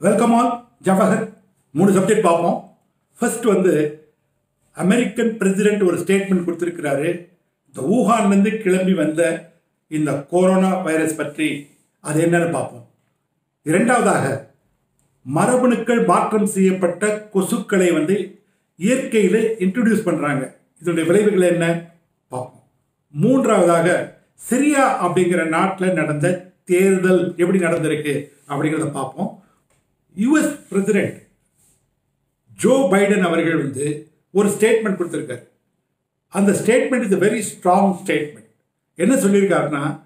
Welcome all Jawahar மூணு subject பார்ப்போம். First வந்து அமெரிக்கன் பிரசிடென்ட் ஒரு ஸ்டேட்மெண்ட் கொடுத்துருக்கிறாரு. இந்த ஊகான்லேருந்து கிளம்பி வந்த இந்த கொரோனா வைரஸ் பற்றி அது என்னன்னு பார்ப்போம். இரண்டாவதாக மரபணுக்கள் மாற்றம் செய்யப்பட்ட கொசுக்களை வந்து இயற்கையில் இன்ட்ரடியூஸ் பண்ணுறாங்க இதனுடைய விளைவுகள் என்ன? பார்ப்போம். மூன்றாவதாக சிரியா அப்படிங்கிற நாட்டில் நடந்த தேர்தல் எப்படி நடந்திருக்கு அப்படிங்கிறத பார்ப்போம். யுஎஸ் பிரசிடென்ட் ஜோ பைடன் அவர்கள் வந்து ஒரு ஸ்டேட்மெண்ட் கொடுத்துருக்காரு. அந்த statement is very strong statement என்ன சொல்லியிருக்காருன்னா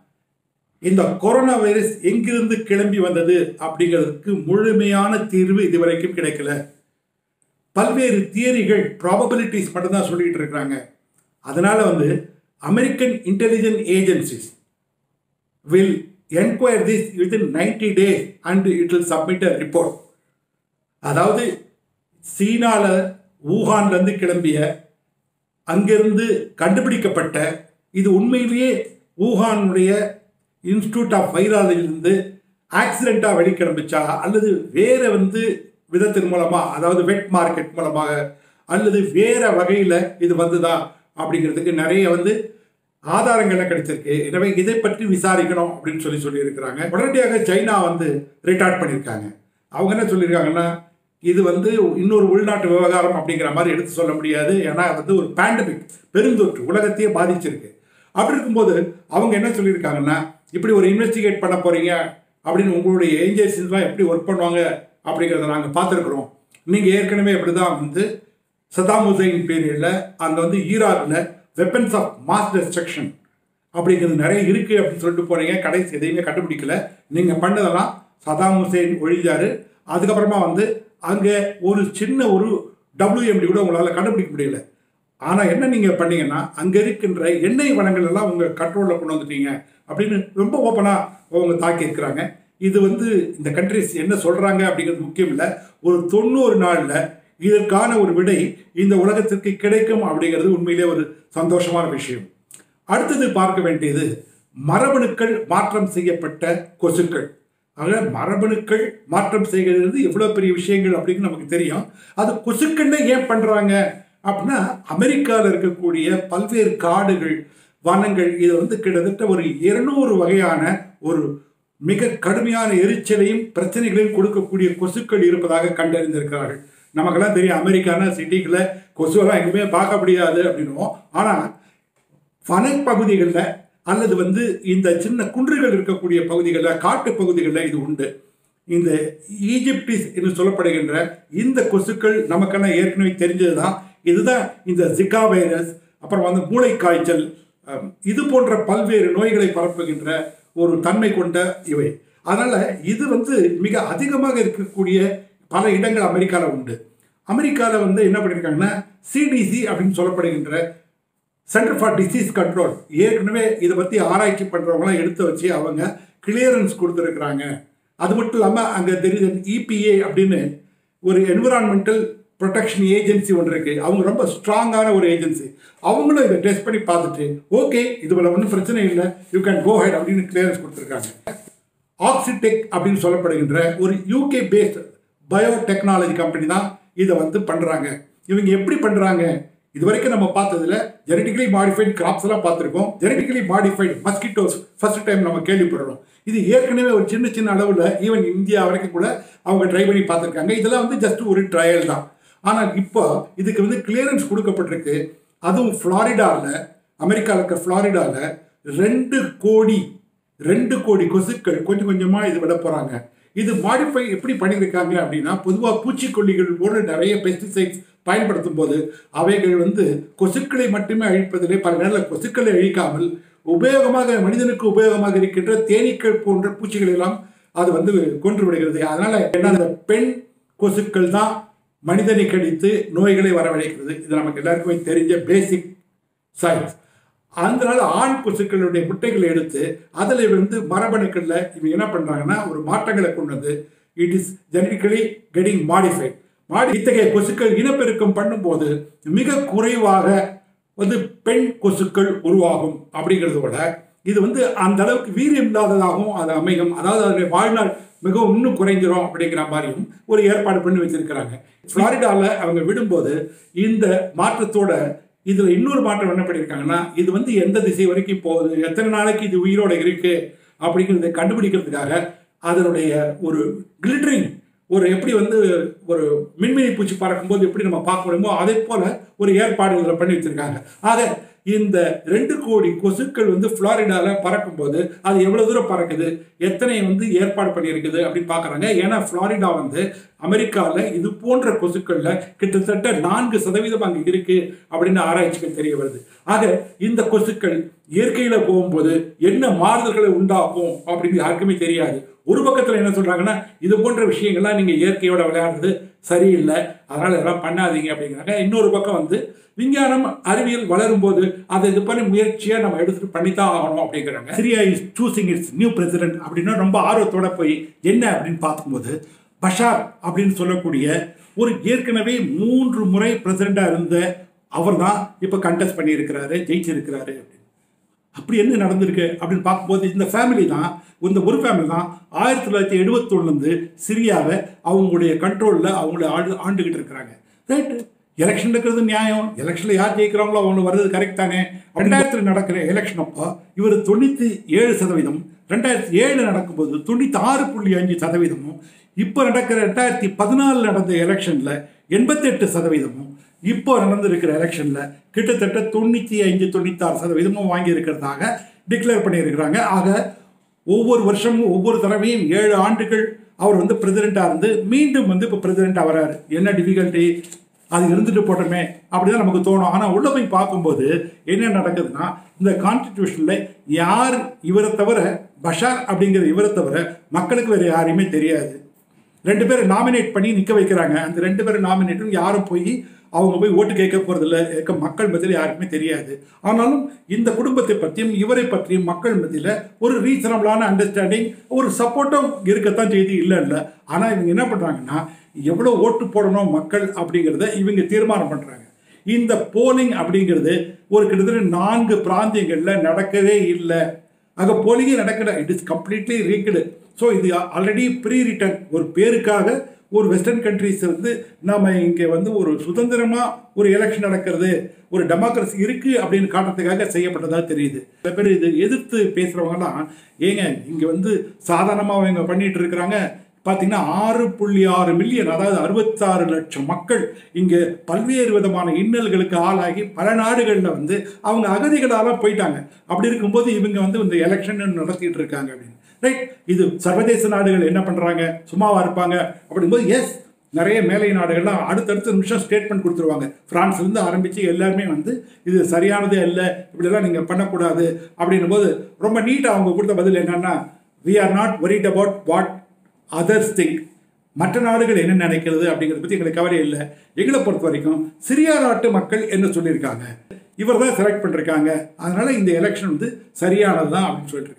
இந்த கொரோனா வைரஸ் எங்கிருந்து கிளம்பி வந்தது அப்படிங்கிறதுக்கு முழுமையான தீர்வு இதுவரைக்கும் கிடைக்கல. பல்வேறு தியரிகள் ப்ராபபிலிட்டிஸ் மட்டும்தான் சொல்லிக்கிட்டு இருக்கிறாங்க. அதனால் வந்து American intelligent agencies will enquire this within ninety days and it will submit a report அதாவது சீனாவில் வூஹான்லேருந்து கிளம்பிய அங்கிருந்து கண்டுபிடிக்கப்பட்ட இது உண்மையிலேயே வூஹானுடைய இன்ஸ்டியூட் ஆஃப் வைராலஜிலிருந்து ஆக்சிடெண்ட்டாக வெளிக்கிளம்பிச்சா அல்லது வேறு வந்து விதத்தின் மூலமாக அதாவது வெட் மார்க்கெட் மூலமாக அல்லது வேறு வகையில் இது வந்துதா அப்படிங்கிறதுக்கு நிறைய வந்து ஆதாரங்கள்லாம் கிடைச்சிருக்கு. எனவே இதை பற்றி விசாரிக்கணும் அப்படின்னு சொல்லி சொல்லியிருக்கிறாங்க. உடனடியாக சைனா வந்து ரிட்டார்ட் பண்ணியிருக்காங்க. அவங்க என்ன சொல்லியிருக்காங்கன்னா இது வந்து இன்னொரு உள்நாட்டு விவகாரம் அப்படிங்கிற மாதிரி எடுத்து சொல்ல முடியாது. ஏன்னா வந்து ஒரு பேண்டமிக் பெருந்தொற்று உலகத்தையே பாதிச்சிருக்கு. அப்படி இருக்கும்போது அவங்க என்ன சொல்லியிருக்காங்கன்னா இப்படி ஒரு இன்வெஸ்டிகேட் பண்ண போகிறீங்க அப்படின்னு உங்களுடைய ஏஜென்சிஸ்லாம் எப்படி ஒர்க் பண்ணுவாங்க அப்படிங்கிறத நாங்கள் பார்த்துருக்குறோம். நீங்கள் ஏற்கனவே இப்படி தான் வந்து சதாம் ஹுசைன் பீரியடில் அங்கே வந்து ஈராக்கில் வெப்பன்ஸ் ஆஃப் மாஸ் டெஸ்ட்ரக்ஷன் அப்படிங்கிறது நிறைய இருக்குது அப்படின்னு சொல்லிட்டு போகிறீங்க கடைசி எதையுமே கண்டுபிடிக்கல. நீங்கள் பண்ணதெல்லாம் சதாம் ஹுசேன் ஒழிஞ்சார். அதுக்கப்புறமா வந்து அங்கே ஒரு சின்ன ஒரு டபிள்யூஎம்டி கூட உங்களால் கண்டுபிடிக்க முடியல. ஆனால் என்ன நீங்கள் பண்ணீங்கன்னா அங்கே இருக்கின்ற எண்ணெய் வளங்கள் எல்லாம் உங்கள் கண்ட்ரோலில் கொண்டு வந்துட்டீங்க அப்படின்னு ரொம்ப ஓப்பனாக அவங்க தாக்கியிருக்கிறாங்க இது வந்து இந்த கண்ட்ரிஸ் என்ன சொல்கிறாங்க அப்படிங்கிறது முக்கியம் இல்லை. ஒரு தொண்ணூறு நாளில் இதற்கான ஒரு விடை இந்த உலகத்திற்கு கிடைக்கும் அப்படிங்கிறது உண்மையிலே ஒரு சந்தோஷமான விஷயம். அடுத்தது பார்க்க வேண்டியது மரபணுக்கள் மாற்றம் செய்யப்பட்ட கொசுக்கள். ஆக மரபணுக்கள் மாற்றம் செய்கிறது எவ்வளோ பெரிய விஷயங்கள் அப்படின்னு நமக்கு தெரியும். அது கொசுக்கள்னு ஏன் பண்ணுறாங்க அப்படின்னா அமெரிக்காவில் இருக்கக்கூடிய பல்வேறு காடுகள் வனங்கள் இது வந்து கிட்டத்தட்ட ஒரு இருநூறு வகையான ஒரு மிக கடுமையான எரிச்சலையும் பிரச்சனைகளையும் கொடுக்கக்கூடிய கொசுக்கள் இருப்பதாக கண்டறிந்திருக்கிறார்கள். நமக்கெல்லாம் தெரியும் அமெரிக்கான சிட்டிகளை கொசுவெல்லாம் எதுவுமே பார்க்க முடியாது அப்படின்னுவோம் ஆனால் வனப்பகுதிகளில் அல்லது வந்து இந்த சின்ன குன்றுகள் இருக்கக்கூடிய பகுதிகளில் காட்டு பகுதிகளில் இது உண்டு. இந்த ஈஜிப்டிஸ் என்று சொல்லப்படுகின்ற இந்த கொசுக்கள் நமக்கெல்லாம் ஏற்கனவே தெரிஞ்சது தான் இதுதான் இந்த ஜிகா வைரஸ் அப்புறம் வந்து மூளை காய்ச்சல் இது போன்ற பல்வேறு நோய்களை பரப்புகின்ற ஒரு தன்மை கொண்ட இவை. அதனால் இது வந்து மிக அதிகமாக இருக்கக்கூடிய பல இடங்கள் அமெரிக்காவில் உண்டு. அமெரிக்காவில் வந்து என்ன பண்ணியிருக்காங்கன்னா சிடிசி அப்படின்னு சொல்லப்படுகின்ற சென்டர் ஃபார் டிசீஸ் கண்ட்ரோல் ஏற்கனவே இதை பற்றி ஆராய்ச்சி பண்ணுறவங்களாம் எடுத்து வச்சு அவங்க கிளியரன்ஸ் கொடுத்துருக்குறாங்க. அது மட்டும் இல்லாமல் அங்கே தெரியுது இபிஏ அப்படின்னு ஒரு என்விரான்மெண்டல் ப்ரொடெக்ஷன் ஏஜென்சி ஒன்று இருக்குது அவங்க ரொம்ப ஸ்ட்ராங்கான ஒரு ஏஜென்சி அவங்களும் இதை டெஸ்ட் பண்ணி பார்த்துட்டு ஓகே இதுல ஒன்றும் பிரச்சனை இல்லை. யூ கேன் கோ ஹெட் அப்படின்னு கிளியரன்ஸ் கொடுத்துருக்காங்க. ஆக்சிடெக் அப்படின்னு சொல்லப்படுகின்ற ஒரு யூகே பேஸ்ட் பயோடெக்னாலஜி கம்பெனி தான் இதை வந்து பண்ணுறாங்க இவங்க எப்படி பண்ணுறாங்க இது வரைக்கும் நம்ம பார்த்ததுல ஜெனட்டிக்கலி மாடிஃபைடு கிராப்ஸ் எல்லாம் பார்த்துருக்கோம். Genetically modified mosquitoes first time நம்ம கேள்விப்படுறோம். இது ஏற்கனவே ஒரு சின்ன சின்ன அளவில் ஈவன் இந்தியா வரைக்கும் கூட அவங்க ட்ரை பண்ணி பார்த்துருக்காங்க. இதெல்லாம் வந்து ஜஸ்ட் ஒரு ட்ரையல் தான். ஆனால் இப்போ இதுக்கு வந்து கிளியரன்ஸ் கொடுக்கப்பட்டிருக்கு. அதுவும் ஃப்ளாரிடாவில் அமெரிக்காவில் இருக்கிற ஃப்ளாரிடாவில் ரெண்டு கோடி ரெண்டு கோடி கொசுக்கள் கொஞ்சம் கொஞ்சமாக இது விட போகிறாங்க இது மாடிஃபை எப்படி பண்ணியிருக்காங்க அப்படின்னா பொதுவாக பூச்சிக்கொல்லிகள் போன்ற நிறைய பெஸ்டிசைட்ஸ் பயன்படுத்தும் போது அவைகள் வந்து கொசுக்களை மட்டுமே அழிப்பதிலே பல நேரத்தில் கொசுக்களை அழிக்காமல் உபயோகமாக மனிதனுக்கு உபயோகமாக இருக்கின்ற தேனீக்கள் போன்ற பூச்சிகள் எல்லாம் அது வந்து கொன்று விடுகிறது. அதனால் என்ன அந்த பெண் கொசுக்கள் தான் மனிதனை கடித்து நோய்களை வரவழைக்கிறது. இது நமக்கு எல்லாருக்குமே தெரிஞ்ச பேசிக் சயின்ஸ் அதனால ஆண் கொசுக்களுடைய முட்டைகளை எடுத்து அதில் வந்து மரபணுக்களில் இவங்க என்ன பண்ணுறாங்கன்னா ஒரு மாற்றங்களை கொண்டு வந்து it is genetically getting modified மாடி இத்தகைய கொசுக்கள் இனப்பெருக்கம் பண்ணும்போது மிக குறைவாக வந்து பெண் கொசுக்கள் உருவாகும் அப்படிங்கிறத விட இது வந்து அந்த அளவுக்கு வீரியம் இல்லாததாகவும் அது அமையும். அதாவது அதனுடைய வாழ்நாள் மிகவும் இன்னும் குறைஞ்சிரும் அப்படிங்கிற மாதிரியும் ஒரு ஏற்பாடு பண்ணி வச்சிருக்கிறாங்க. ஃப்ளாரிடாவில் அவங்க விடும்போது இந்த மாற்றத்தோட இதில் இன்னொரு மாற்றம் என்ன பண்ணியிருக்காங்கன்னா இது வந்து எந்த திசை வரைக்கும் போகுது எத்தனை நாளைக்கு இது உயிரோட இருக்கு அப்படிங்கிறத கண்டுபிடிக்கிறதுக்காக அதனுடைய ஒரு கிளிட்ரிங் ஒரு எப்படி வந்து ஒரு மின்மினி பூச்சி பறக்கும்போது எப்படி நம்ம பார்க்க முடியுமோ அதே போல ஒரு ஏற்பாடு இதில் பண்ணி வச்சிருக்காங்க. ஆக இந்த ரெண்டு கோடி கொசுக்கள் வந்து ஃப்ளாரிடாவில் பறக்கும்போது அது எவ்வளோ தூரம் பறக்குது? எத்தனை வந்து ஏற்பாடு பண்ணியிருக்குது அப்படின்னு பார்க்குறாங்க. ஏன்னா ஃப்ளாரிடா வந்து அமெரிக்காவில் இது போன்ற கொசுக்களில் கிட்டத்தட்ட நான்கு சதவீதம் அங்கே இருக்குது அப்படின்னு ஆராய்ச்சிகள் தெரிய வருது. ஆக இந்த கொசுக்கள் இயற்கையில் போகும்போது என்ன மாறுதல்களை உண்டாக்கும் அப்படின்னு யாருக்குமே தெரியாது. ஒரு பக்கத்தில் என்ன சொல்கிறாங்கன்னா இது போன்ற விஷயங்கள்லாம் நீங்கள் இயற்கையோட விளையாடுறது சரியில்லை. அதனால் இதெல்லாம் பண்ணாதீங்க அப்படிங்கிறாங்க. இன்னொரு பக்கம் வந்து விஞ்ஞானம் அறிவியல் வளரும் போது அதை இது பண்ணி முயற்சியாக நம்ம எடுத்துகிட்டு பண்ணித்தான் ஆகணும் அப்படிங்கிறாங்க. Syria is suing its new president அப்படின்னா ரொம்ப ஆர்வத்தோட போய் என்ன அப்படின்னு பார்க்கும்போது பஷார் அப்படின்னு சொல்லக்கூடிய ஒரு ஏற்கனவே மூன்று முறை பிரசிடெண்டாக இருந்த அவர் தான் இப்போ கண்டெஸ்ட் பண்ணியிருக்கிறாரு ஜெயிச்சிருக்கிறாரு அப்படின்னு. அப்படி என்ன நடந்திருக்கு அப்படின்னு பார்க்கும்போது இந்த ஃபேமிலி தான் இந்த ஒரு ஃபேமிலி தான் ஆயிரத்தி தொள்ளாயிரத்தி எழுபத்தொன்னுலேருந்து சிரியாவை அவங்களுடைய கண்ட்ரோலில் அவங்கள ஆண்டு ஆண்டுகிட்டு இருக்கிறாங்க. ரைட்டு எலெக்ஷன் இருக்கிறது நியாயம். எலெக்ஷனில் யார் ஜெயிக்கிறாங்களோ அவங்க வர்றது கரெக்ட் தானே. ரெண்டாயிரத்தில் நடக்கிற எலெக்ஷன் அப்போ இவர் தொண்ணூற்றி ஏழு சதவீதம் ரெண்டாயிரத்தி ஏழு நடக்கும்போது தொண்ணூற்றி ஆறு புள்ளி அஞ்சு சதவீதமும் இப்போ நடக்கிற ரெண்டாயிரத்தி பதினாலில் நடந்த எலெக்ஷனில் எண்பத்தெட்டு சதவீதமும் இப்போ நடந்திருக்கிற எலெக்ஷனில் கிட்டத்தட்ட தொண்ணூற்றி அஞ்சு தொண்ணூத்தாறு சதவீதமும் வாங்கி இருக்கிறதாக டிக்ளேர் பண்ணியிருக்கிறாங்க. ஆக ஒவ்வொரு வருஷமும் ஒவ்வொரு தடவையும் ஏழு ஆண்டுகள் அவர் வந்து பிரசிடெண்ட்டாக இருந்து மீண்டும் வந்து இப்போ பிரசிடெண்ட்டாக வராரு. என்ன டிஃபிகல்ட்டி அது இருந்துட்டு போட்டோமே அப்படிதான் நமக்கு தோணும். ஆனால் உள்ள போய் பார்க்கும்போது என்ன நடக்குதுன்னா இந்த கான்ஸ்டிடியூஷனில் யார் இவரை தவிர பஷார் அப்படிங்கிற இவரை தவிர மக்களுக்கு வேறு யாரையுமே தெரியாது. ரெண்டு பேரும் நாமினேட் பண்ணி நிற்க வைக்கிறாங்க. அந்த ரெண்டு பேரும் நாமினேட்டும் யாரும் போய் அவங்க போய் ஓட்டு கேட்க போகிறதில்ல இருக்க மக்கள் மத்தியில் யாருக்குமே தெரியாது. ஆனாலும் இந்த குடும்பத்தை பற்றியும் இவரை பற்றியும் மக்கள் மத்தியில் ஒரு ரீசனபிளான அண்டர்ஸ்டாண்டிங் ஒரு சப்போர்ட்டும் இருக்கத்தான் செய்தி இல்லை இல்லை ஆனால் இவங்க என்ன பண்ணுறாங்கன்னா எவ்வளோ ஓட்டு போடணும் மக்கள் அப்படிங்கிறத இவங்க தீர்மானம் பண்ணுறாங்க இந்த போலிங் அப்படிங்கிறது ஒரு கிட்டத்தட்ட நான்கு பிராந்தியங்களில் நடக்கவே இல்லை. அங்கே போலிங்கே நடக்கல. It is completely rigged so இது ஆல்ரெடி ப்ரீ ரிட்டன் ஒரு பேருக்காக ஒரு வெஸ்டர்ன் கண்ட்ரிஸ் வந்து நாம் இங்கே வந்து ஒரு சுதந்திரமாக ஒரு எலெக்ஷன் நடக்கிறது ஒரு டெமோக்ரஸி இருக்குது அப்படின்னு காட்டுறதுக்காக செய்யப்பட்டதாக தெரியுது. சில பேர் இது எதிர்த்து பேசுகிறவங்கலாம் ஏங்க இங்கே வந்து சாதாரணமாக அவங்க பண்ணிகிட்டு இருக்கிறாங்க பார்த்தீங்கன்னா ஆறு புள்ளி ஆறு மில்லியன் அதாவது அறுபத்தாறு லட்சம் மக்கள் இங்கே பல்வேறு விதமான இன்னல்களுக்கு ஆளாகி பல நாடுகளில் வந்து அவங்க அகதிகளால் போயிட்டாங்க. அப்படி இருக்கும்போது இவங்க வந்து இந்த எலெக்ஷன் நடத்திட்டு இருக்காங்க அப்படின்னு. ரைட் இது சர்வதேச நாடுகள் என்ன பண்ணுறாங்க சும்மாவாக இருப்பாங்க? அப்படிங்கும்போது எஸ் நிறைய மேலை நாடுகள்லாம் அடுத்தடுத்த நிமிஷம் ஸ்டேட்மெண்ட் கொடுத்துருவாங்க. ஃப்ரான்ஸ்லேருந்து ஆரம்பித்து எல்லாருமே வந்து இது சரியானதே இல்லை இப்படிலாம் நீங்கள் பண்ணக்கூடாது அப்படின்னும் போது ரொம்ப நீட்டாக அவங்க கொடுத்த பதில் என்னென்னா we are not worried about what others think மற்ற நாடுகள் என்ன நினைக்கிறது அப்படிங்கிறத பற்றி எங்களுக்கு கவலை இல்லை. எங்களை பொறுத்த வரைக்கும் சிரியா நாட்டு மக்கள் என்ன சொல்லியிருக்காங்க? இவர் தான் செலக்ட் பண்ணிருக்காங்க. அதனால் இந்த எலெக்ஷன் வந்து சரியானது தான் அப்படின்னு சொல்லிட்டு